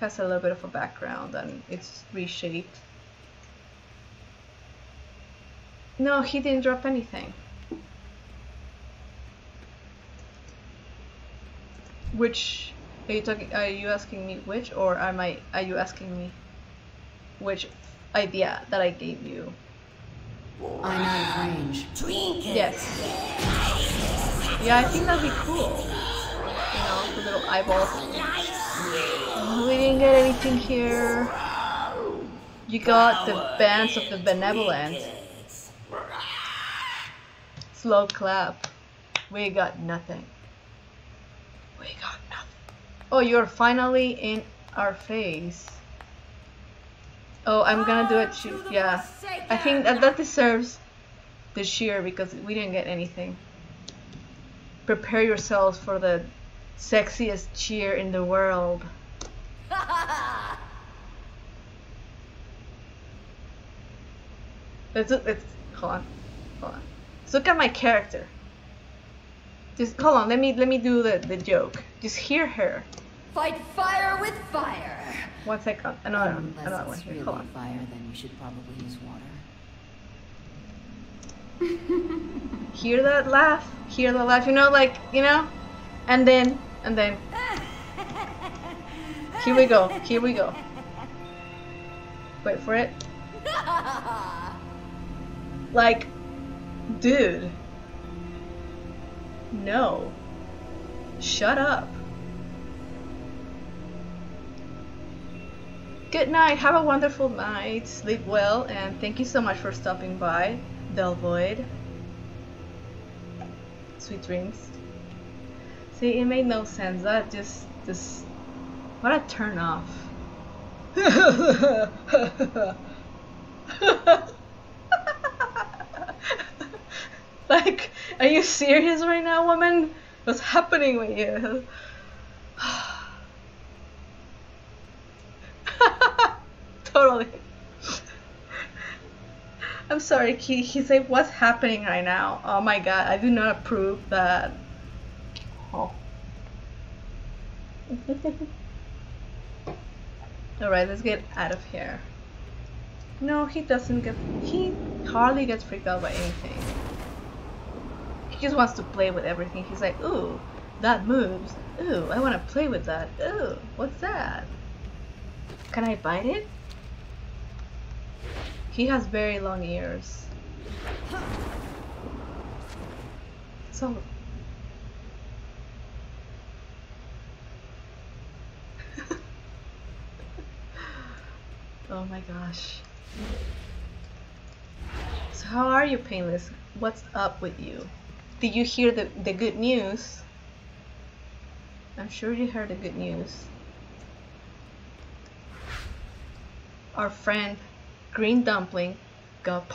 has a little bit of a background and it's reshaped. No, he didn't drop anything. Which are you talking? Are you asking me which, or am I? Are you asking me which idea that I gave you? I'm out of range. Yes. Yeah, I think that'd be cool. You know, the little eyeballs. We didn't get anything here. You got the bands of the benevolent. Slow clap. We got nothing. We got nothing. Oh, you're finally in our face. Oh, I'm gonna do it. Yeah, I think that that deserves the cheer because we didn't get anything. Prepare yourselves for the sexiest cheer in the world. Let's let's hold on, hold on. Let's look at my character. Just hold on. Let me let me do the the joke. Just hear her. Fight fire with fire. One second. Another one. Another one really Hold on. fire, then you should probably use water. Hear that laugh. Hear the laugh. You know, like you know, and then and then. Here we go. Here we go. Wait for it. Like, dude. No. Shut up. Good night. Have a wonderful night. Sleep well, and thank you so much for stopping by, Delvoid. Sweet dreams. See, it made no sense. That just, just, what a turn off. like, are you serious right now, woman? What's happening with you? totally. I'm sorry, he, he said, what's happening right now? Oh my god, I do not approve that. Oh. Alright, let's get out of here. No, he doesn't get. He hardly gets freaked out by anything. He just wants to play with everything. He's like, ooh, that moves. Ooh, I want to play with that. Ooh, what's that? Can I bite it? He has very long ears. So. Oh my gosh. So how are you, Painless? What's up with you? Did you hear the, the good news? I'm sure you heard the good news. Our friend Green Dumpling got